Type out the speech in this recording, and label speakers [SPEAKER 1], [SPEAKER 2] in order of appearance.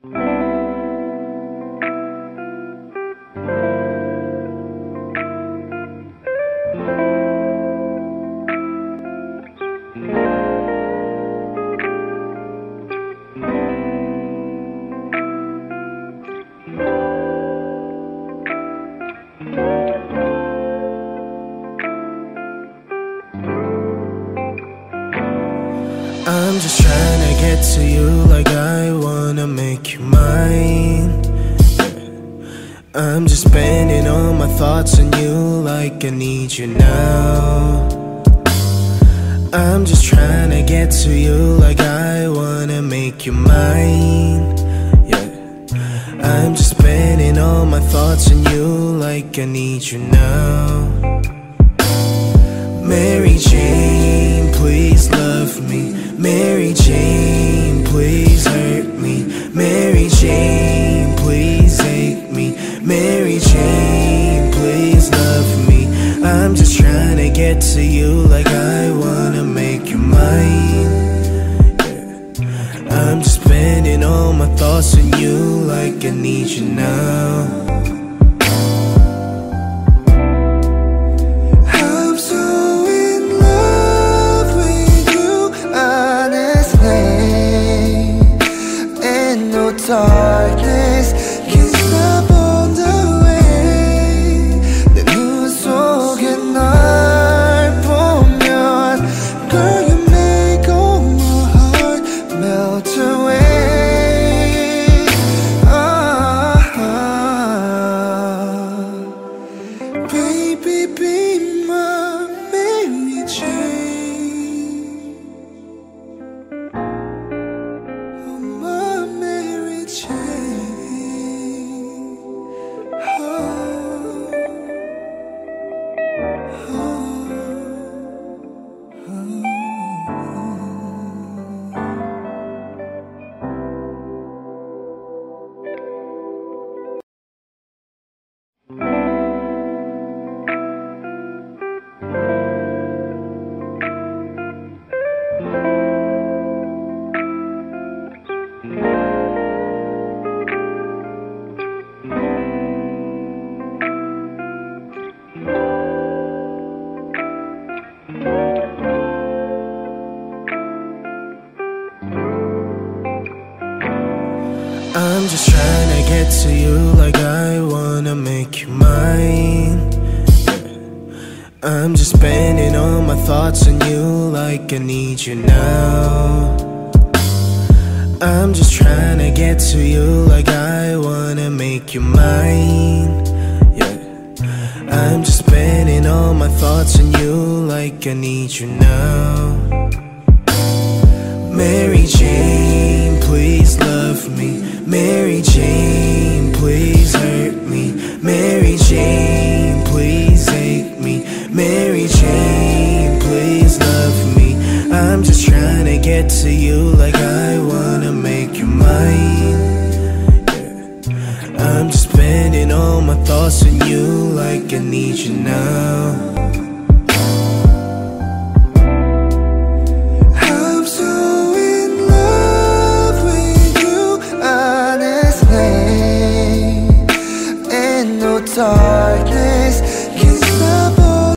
[SPEAKER 1] I'm just trying to get to you like I I'm just spending all my thoughts on you like I need you now. I'm just trying to get to you like I wanna make you mine. Yeah. I'm just spending all my thoughts on you like I need you now. Mary Jane, please love me. Mary Jane, please hurt me. Mary Jane. Mary Jane, please love me. I'm just trying to get to you like I wanna make you mine. Yeah. I'm just spending all my thoughts on you like I need you now.
[SPEAKER 2] I'm
[SPEAKER 1] just trying to get to you like I wanna make you mine. I'm just spending all my thoughts on you like I need you now. I'm just trying to get to you like I wanna make you mine. Yeah. I'm just spending all my thoughts on you like I need you now. Mary Jane, please love me. Mary Jane, please hurt me. Mary Jane, please hate me. Mary Jane, please love me. I'm just trying to get to you like I wanna make you mine. I'm just spending all my thoughts on you like I need you now.